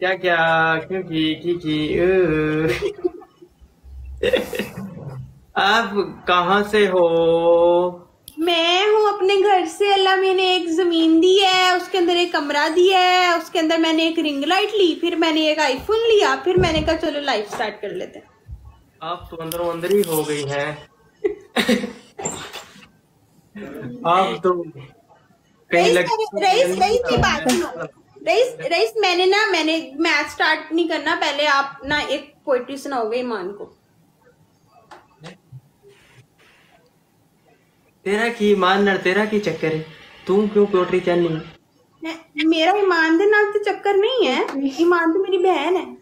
क्या क्या क्यों की की की आप कहाँ से हो? मैं हूँ अपने घर से। अल्लाह मैंने एक ज़मीन दी है उसके अंदर एक कमरा दिया है उसके अंदर मैंने एक रिंग लाइट ली फिर मैंने एक आईफोन लिया फिर मैंने कहा चलो लाइफ स्टार्ट कर लेते हैं. आप तो अंदरों अंदर ही हो गई हैं। आप तो कहीं रईस रईस की बात रईस रईस मैंने ना मैंने मैच स्टार्ट नहीं करना पहले आप ना एक पोइट्री सुनाओगे ईमान को। तेरा की मान नाल तेरा की चक्कर है? तू क्यों पोट्री चाहनी? है? मैं- मेरा ईमान दे नाल तो चक्कर नहीं है। ईमान तो मेरी बहन है।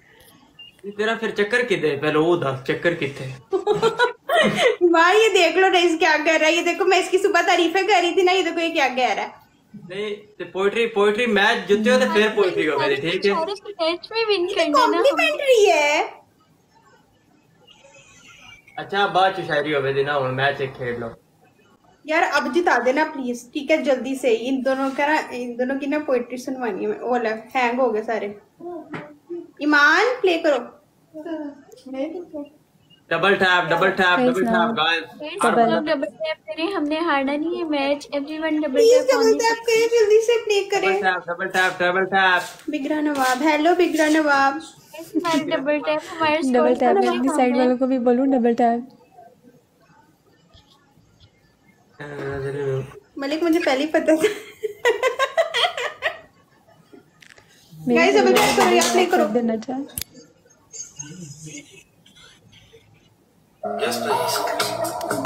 तेरा फिर चक्कर किधर है? पहले वो दस चक्कर कितने वाह ये देख लो रईस क्या कर रहा है। ये देखो मैं इसकी सुबह तारीफें कर रही थी ना ये देखो ये क्या कह रहा है। नहीं ते पोइट्री पोइट्री मैच जीते हो तो फिर पोइट्री हो गई ठीक है? मैच में विन करना ना कॉम्प्लीमेंट्री है। अच्छा बाद च शायरी होवे दी ना हुन मैच एक खेल लो। यार अब जिता देना प्लीज़ ठीक है? जल्दी से इन दोनों का ना इन दोनों की ना पोइट्री सुनवानी है। वो ले हैंग हो गए सारे। ईमान प्ले करो। Double tap double tap double tap guys लोग डबल टैप करें हमने हारना नहीं है match everyone double tap double tap करें जल्दी से प्ले करें. डबल टैप डबल टैप बिगड़ा नवाब हेलो बिगड़ा नवाब. डबल टैप हमारे डबल टैप मैं अपनी साइड वालों को भी बोलूँ डबल टैप मलिक मुझे पहले ही पता था. को डबल टैप करो. या भी प्ले करो कर देना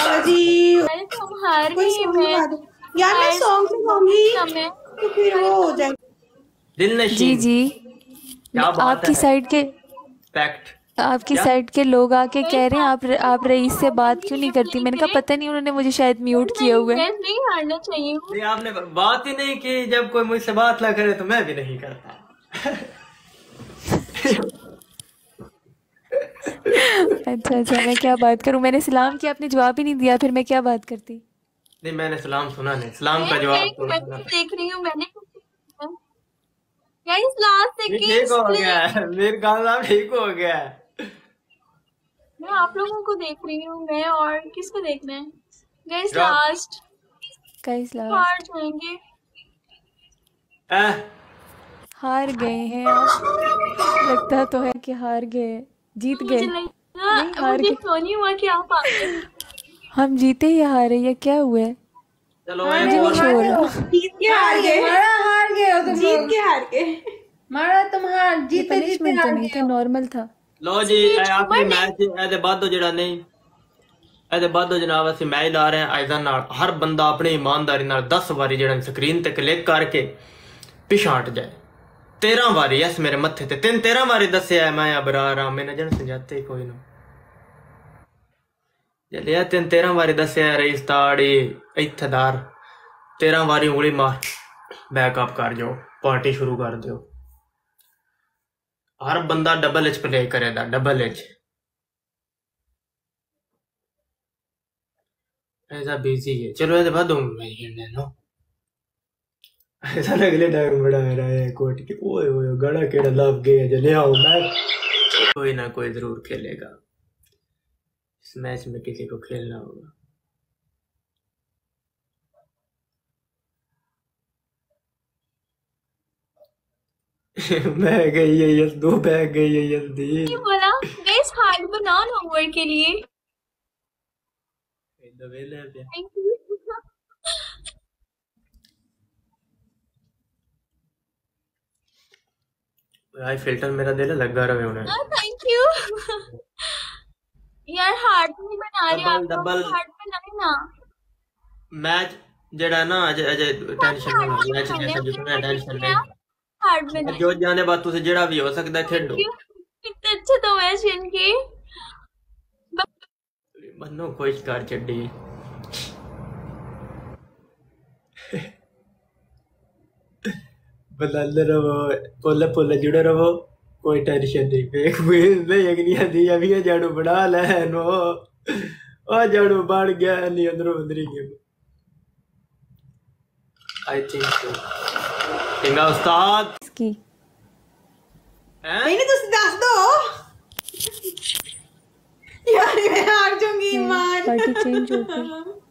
चाह जी तुम हार सॉन्ग मैं। यार मैं सॉन्ग तो फिर वो हो जाएगा दिल जी नशीन जी। क्या बात आपकी साइड के फैक्ट आपकी साइड के लोग आके कह रहे हैं आप आप रईस से बात क्यों नहीं करती? मैंने कहा पता नहीं उन्होंने मुझे शायद म्यूट किया हुआ है। नहीं हारना चाहिए नहीं आपने बात ही नहीं की जब कोई मुझसे बात ना करे तो मैं भी नहीं करता। अच्छा अच्छा मैं क्या बात करूँ? मैंने सलाम किया आपने जवाब ही नहीं दिया फिर मैं क्या बात करती? नहीं मैंने सलाम सुना नहीं। सलाम का जवाब मैं तो। देख रही हूँ मैंने गाइस लास्ट ठीक हो गया मेरे साहब ठीक हो गया मैं आप लोगों को देख रही हूँ मैं और किसको देखना है? गाइस लास्ट का इस्लाम हार जाएँगे। हार गए हैं लगता तो है कि हार गए जीत मुझे गए। नहीं, हार मुझे गए। तो नहीं हुआ कि आप आ गए हम जीते या हारे या क्या हुआ है चलो मुझे एक नहीं और शो हो रहा जीत के हार गए मारा हार गए हो तुम जीत लोग। के हार गए मारा तुम हार ये जीते जीते पनिशमेंट तो हार नहीं था नॉर्मल था ਲੋ ਜੀ ਇਹ ਆਖਰੀ ਮੈਚ ਇਹਦੇ ਬਾਅਦੋਂ ਜਿਹੜਾ ਨਹੀਂ ਇਹਦੇ ਬਾਅਦੋਂ ਜਨਾਬ ਅਸੀਂ ਮੈਚ ਲਾ ਰਹੇ ਹਾਂ ਆਇਜ਼ਾ ਨਾਲ ਹਰ ਬੰਦਾ ਆਪਣੀ ਇਮਾਨਦਾਰੀ ਨਾਲ 10 ਵਾਰੀ ਜਿਹੜਾ ਸਕਰੀਨ ਤੇ ਕਲਿੱਕ ਕਰਕੇ ਪਿਛਾਂ ਹਟ ਜਾਏ तेरह बारी, यस, मेरे मत्थे ते। तीन तेरह बारी दसया है मैं बरार हाँ मैंने जन समझाते कोई ना। चलिया तीन तेरह बारी दसया रईस ताड़ी इत्थेदार तेरह बारी उंगली मार बैकअप कर जाओ पार्टी शुरू कर दो हर बंदा डबल एच प्ले करेगा डबल एच ऐसा बिज़ी है। चलो ऐसे बाद दूँगा मैं खेलने ना ऐसा अगले टाइम बड़ा मेरा है कोट के ओए ओए गड़ा केड़ा लाभ गया जो ले आओ मैं कोई ना कोई ज़रूर खेलेगा। इस मैच में किसी को खेलना होगा। मैं गई है यस दो बैग गई है यस दी। ये बोला गाइस हार्ड बनाओ वर्ड के लिए. थैंक यू भाई फ़िल्टर मेरा दे ले लगा रहे उन्हें। हाँ, थैंक यू यार हार्ट नहीं बना रहे आप डबल हार्ट बनाए ना। मैच जेड़ा ना अजय अजय टेंशन ना मैच जैसा जो ना टेंशन ले हार्ट में जो जाने बात तुसे जेड़ा भी हो सकता है खेडो कितने अच्छे तो मैच इनकी बन्नो कोई कर छड़ी बदल रहो पुल पुल जुड़े रहो कोई टेंशन नहीं फेक नहीं आती अभी जाड़ू बना ले नो और जाड़ू बन गया नहीं अंदरों अंदर ही गेम आई थिंक इंगा उस्ताद इसकी मैंने तुझे दस दो यार मैं हार जाऊँगी मान पार्टी चेंज होगी